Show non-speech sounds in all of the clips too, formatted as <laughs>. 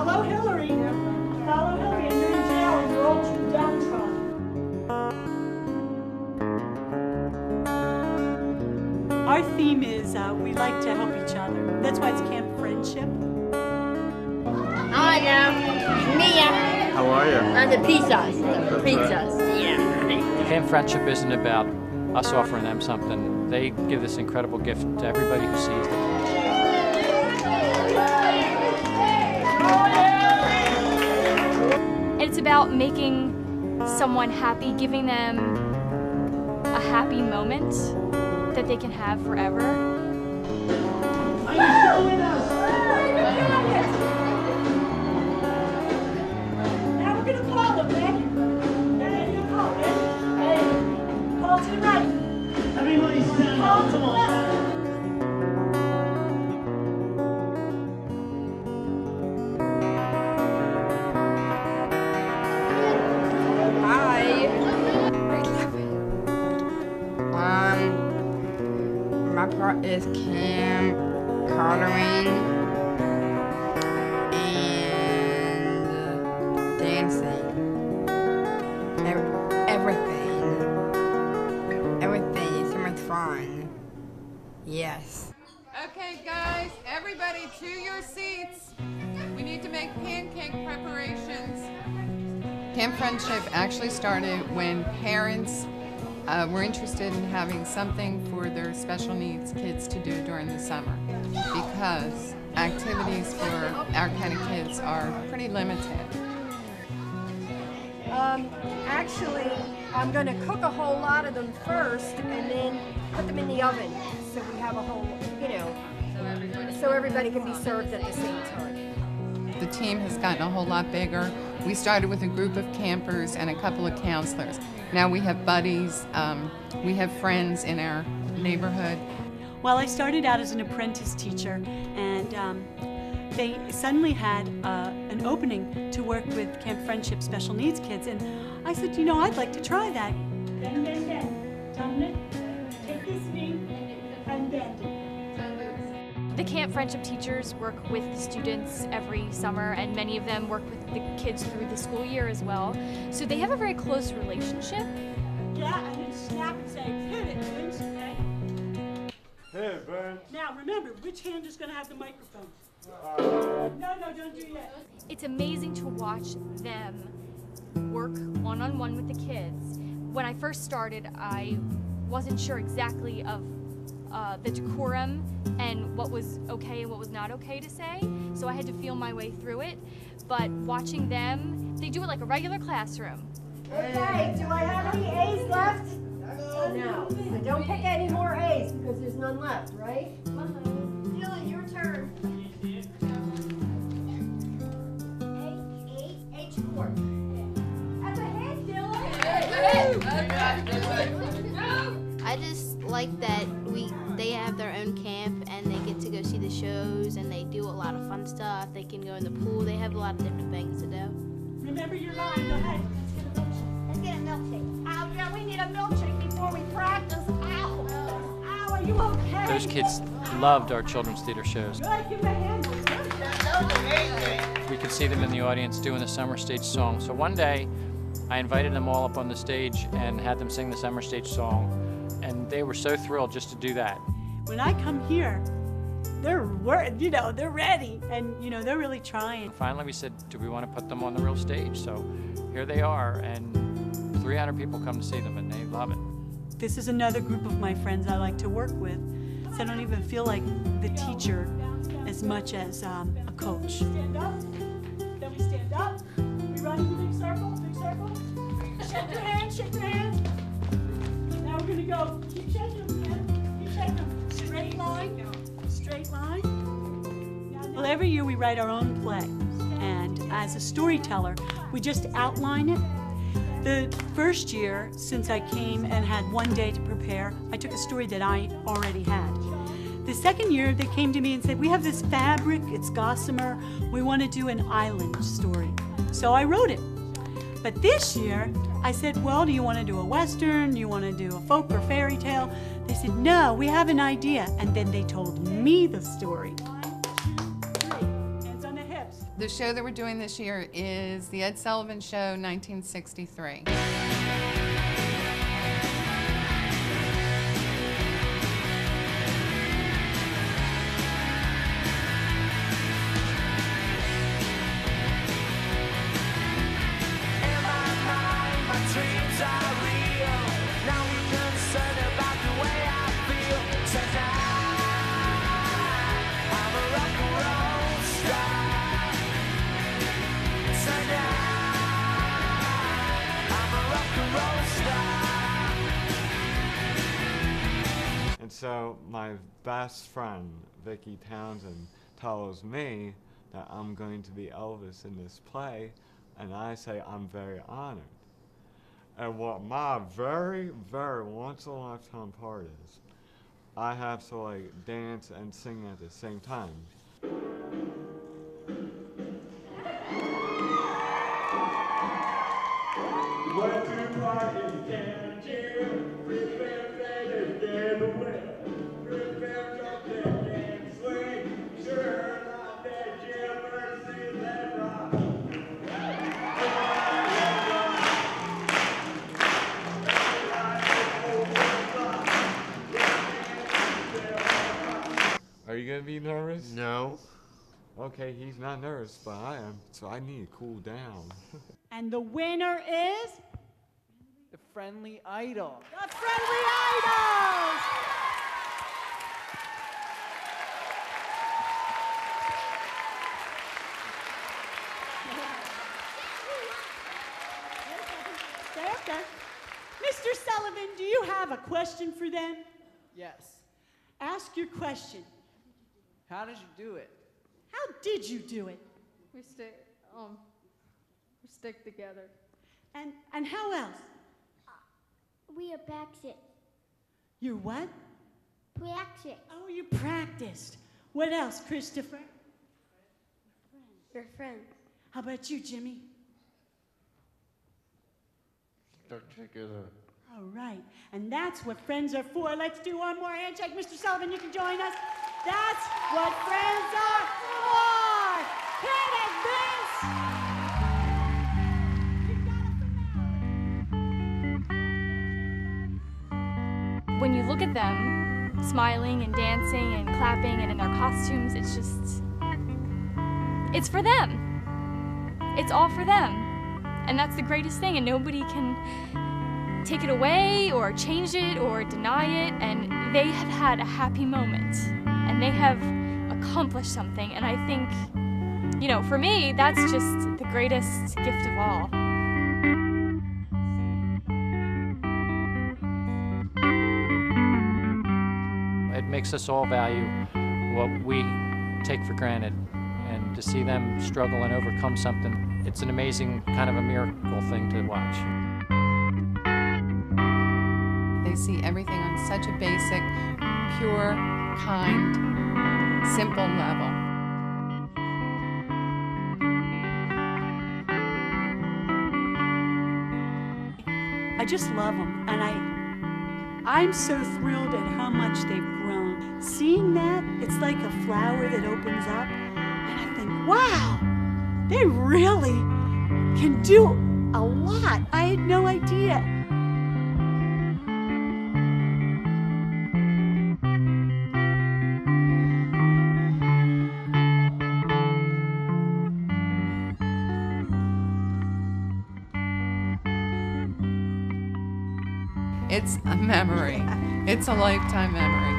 Follow Hillary. Follow Hillary and you're in jail and you're all too downtrodden. Our theme is uh, we like to help each other. That's why it's Camp Friendship. Hi, girl. Mia. How are you? And the pizzas. The That's pizzas. Right. Yeah. Camp Friendship isn't about us offering them something. They give this incredible gift to everybody who sees them. About making someone happy, giving them a happy moment that they can have forever. Is Cam coloring and dancing. Ev- everything. Everything is so much fun. Yes. Okay, guys, everybody to your seats. We need to make pancake preparations. Camp Friendship actually started when parents uh, were interested in having something for their special needs kids to do during the summer because activities for our kind of kids are pretty limited. Um, actually, I'm going to cook a whole lot of them first and then put them in the oven so we have a whole, you know, so everybody can be served at the same time. The team has gotten a whole lot bigger. We started with a group of campers and a couple of counselors. Now we have buddies, um, we have friends in our neighborhood. Well, I started out as an apprentice teacher, and um, they suddenly had uh, an opening to work with Camp Friendship special needs kids, and I said, you know, I'd like to try that. Bend, bend, bend. Dominic, take this knee and bend it. The Camp Friendship teachers work with the students every summer, and many of them work with the kids through the school year as well. So they have a very close relationship. Yeah, and then snap and say, hit it, Vince. Okay? Hey, Burn. Now, remember, which hand is going to have the microphone? Uh, no, no, don't do that. It's amazing to watch them work one on one with the kids. When I first started, I wasn't sure exactly of uh, the decorum and what was okay and what was not okay to say, so I had to feel my way through it. But watching them, they do it like a regular classroom. Okay, do I have any A's left? No. So don't pick any more A's because there's none left, right? Dylan, your turn. A, A, H chord. That's a hit, Dylan. I just like that we they have their own camp and they get to go see the shows and they do a lot of fun stuff. They can go in the pool. They have a lot of different things to do. Remember your line. Go ahead. Let's get a milkshake. Let's get a milkshake. Ow, yeah, we need a milkshake before we practice. Ow. Ow, are you okay? Those kids loved our children's theater shows. Good, give them a hand. We could see them in the audience doing the summer stage song. So one day, I invited them all up on the stage and had them sing the summer stage song, and they were so thrilled just to do that. When I come here, they're wor- you know they're ready, and you know they're really trying. Finally, we said, do we want to put them on the real stage? So here they are, and 300 people come to see them, and they love it. This is another group of my friends I like to work with. So I don't even feel like the teacher as much as um, a coach. Stand up. Then we stand up. We run in the big circle. Big circle. Shake your hand. Shake your hand. Every year we write our own play, and as a storyteller, we just outline it the first year, since I came and had one day to prepare, I took a story that I already had. The second year, they came to me and said, We have this fabric, it's gossamer, we want to do an island story. So I wrote it. But this year, I said, Well, do you want to do a Western? Do you want to do a folk or fairy tale? They said, No, we have an idea. And then they told me the story. The show that we're doing this year is The Ed Sullivan Show 1963. My best friend, Vicki Townsend, tells me that I'm going to be Elvis in this play, and I say I'm very honored. And what my very, very once in a lifetime part is, I have to like dance and sing at the same time. What do, better than the gonna be nervous? No. Okay, he's not nervous, but I am, so I need to cool down. <laughs> And the winner is The friendly idol. the Friendly Idols. Okay, okay. Mr. Sullivan, do you have a question for them? Yes. Ask your question. How did you do it? How did you do it? We stay, um, we stick together. And and how else? We are practice. You what? Practice. Oh, you practiced. What else, Christopher? Your friends. Your friends. How about you, Jimmy? Stuck together. All right. And that's what friends are for. Let's do one more handshake. Mr. Sullivan, you can join us. That's what friends are for. Hit it, Vince! When you look at them, smiling and dancing and clapping and in their costumes, it's just. It's for them. It's all for them. And that's the greatest thing, and nobody can take it away or change it or deny it. And they have had a happy moment and they have accomplished something. And I think, you know, for me, that's just the greatest gift of all. It makes us all value what we take for granted. And to see them struggle and overcome something, it's an amazing kind of a miracle thing to watch. They see everything on such a basic, pure, kind, simple level. I just love them, and I, I'm so thrilled at how much they've grown. Seeing that, it's like a flower that opens up, and I think, wow, they really can do a lot. I had no idea. It's a memory. <laughs> It's a lifetime memory.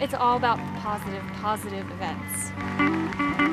It's all about positive, positive events.